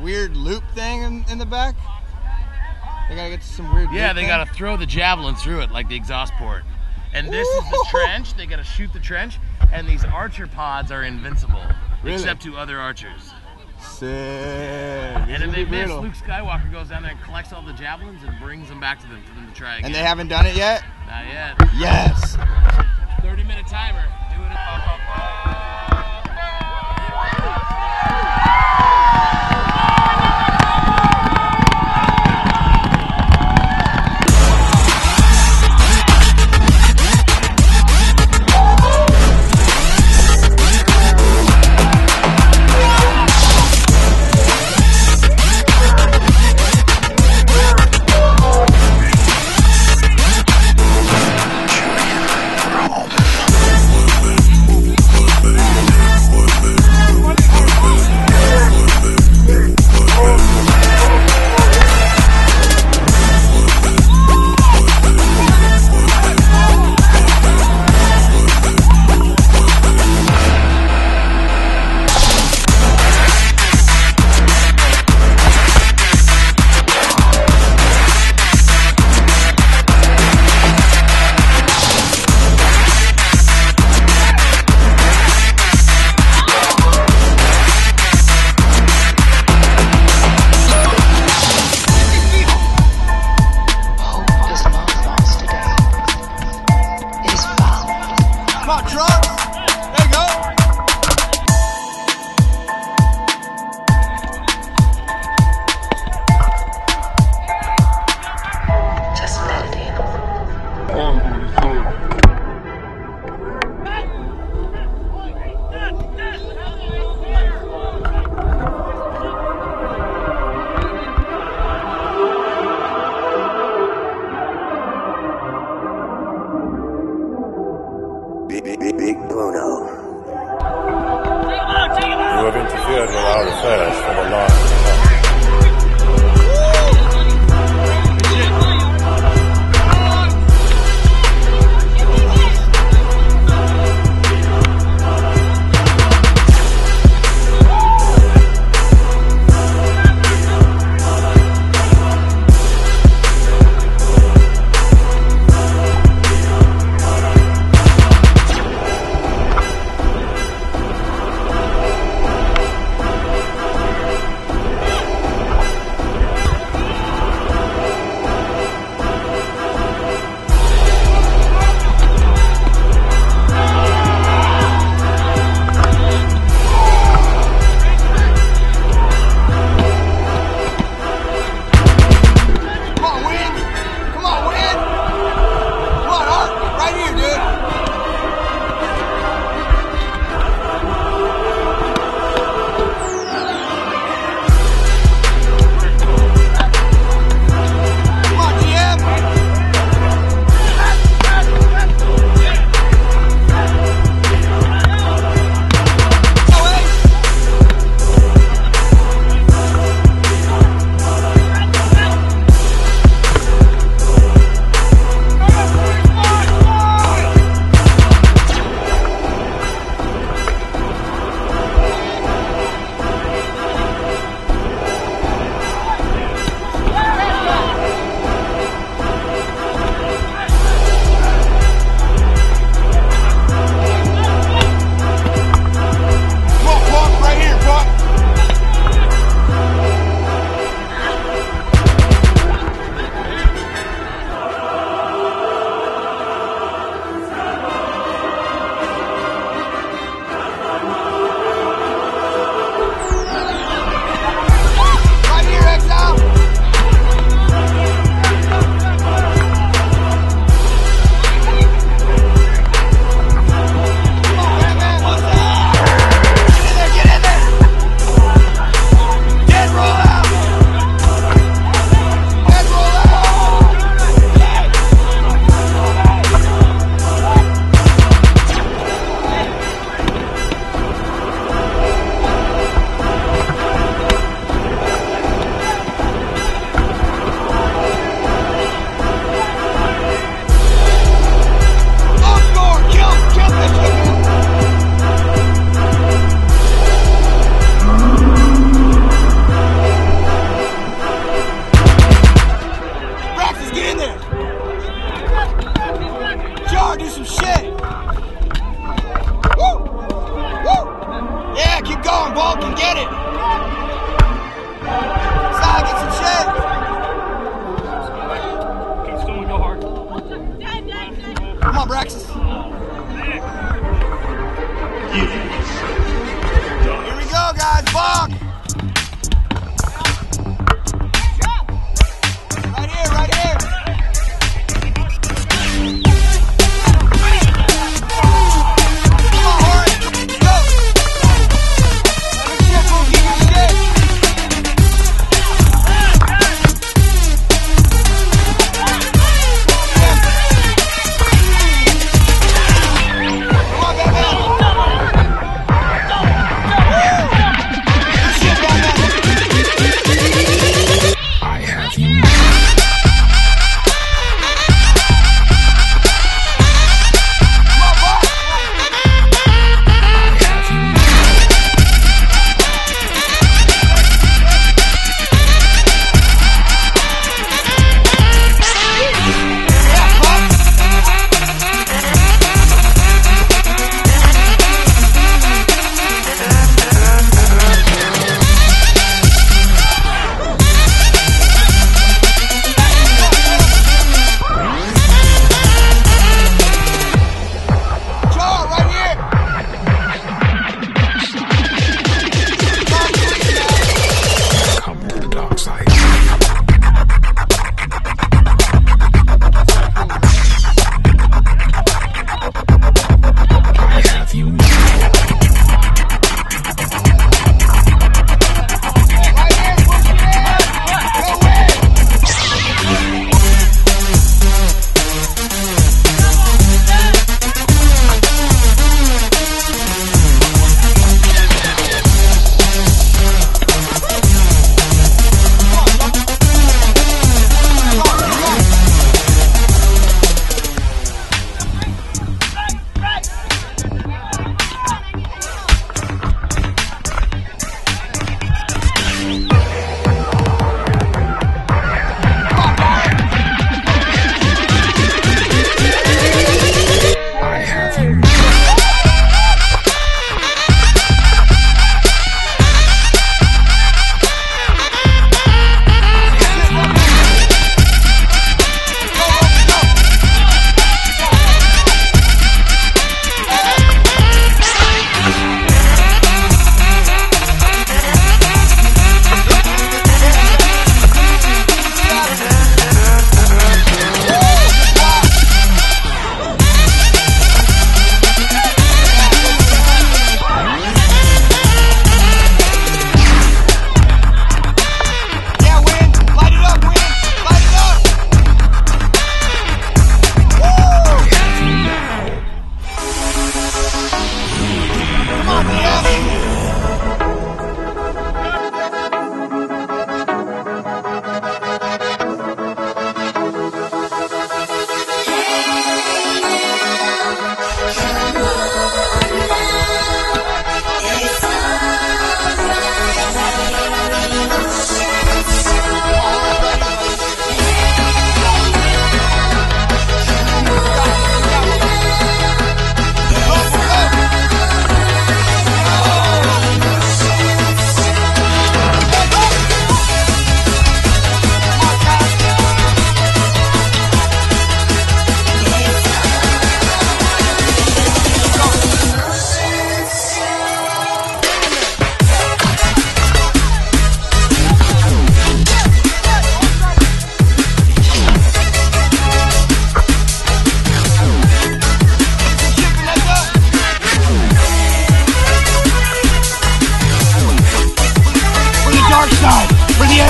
weird loop thing in, in the back? They gotta get some weird. Yeah, they thing? gotta throw the javelin through it like the exhaust port. And this Ooh. is the trench. They gotta shoot the trench. And these archer pods are invincible, really? except to other archers. Sick. And if they miss, Luke Skywalker goes down there and collects all the javelins and brings them back to them for them to try again. And they haven't done it yet. Not yet. Yes. Thirty minute timer. Do it.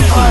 Johnson.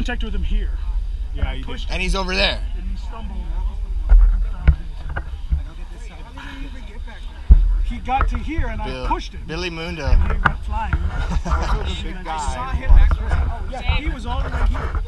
Contact with him here. Yeah, you pushed And he's over there. and he stumbled. He got to here and I pushed him. Billy Mundo. He went flying. I saw him actually. Oh, yeah, he was all the way here.